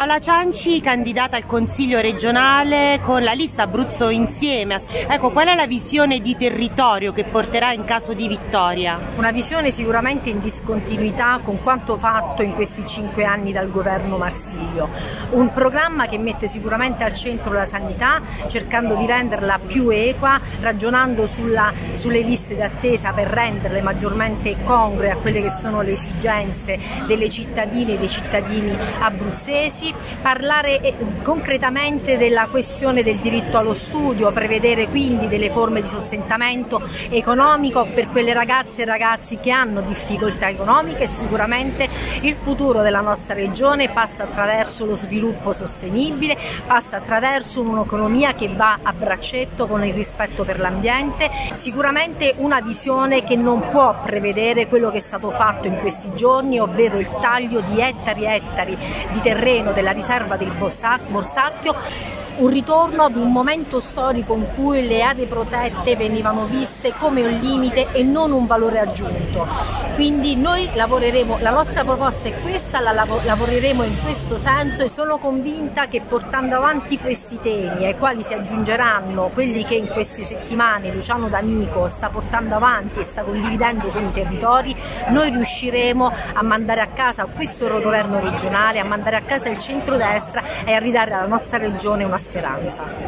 Alla Cianci, candidata al Consiglio regionale con la lista Abruzzo Insieme. Ecco, qual è la visione di territorio che porterà in caso di vittoria? Una visione sicuramente in discontinuità con quanto fatto in questi cinque anni dal governo Marsiglio. Un programma che mette sicuramente al centro la sanità, cercando di renderla più equa, ragionando sulla, sulle liste d'attesa per renderle maggiormente congrue a quelle che sono le esigenze delle cittadine e dei cittadini abruzzesi parlare eh, concretamente della questione del diritto allo studio, prevedere quindi delle forme di sostentamento economico per quelle ragazze e ragazzi che hanno difficoltà economiche sicuramente il futuro della nostra regione passa attraverso lo sviluppo sostenibile, passa attraverso un'economia che va a braccetto con il rispetto per l'ambiente, sicuramente una visione che non può prevedere quello che è stato fatto in questi giorni, ovvero il taglio di ettari e ettari di terreno della riserva del Borsacchio, un ritorno ad un momento storico in cui le aree protette venivano viste come un limite e non un valore aggiunto. Quindi noi lavoreremo, la nostra proposta è questa, la lavoreremo in questo senso e sono convinta che portando avanti questi temi ai quali si aggiungeranno quelli che in queste settimane Luciano D'Amico sta portando avanti e sta condividendo con i territori, noi riusciremo a mandare a casa questo governo regionale, a mandare a casa il centrodestra e a ridare alla nostra regione una speranza.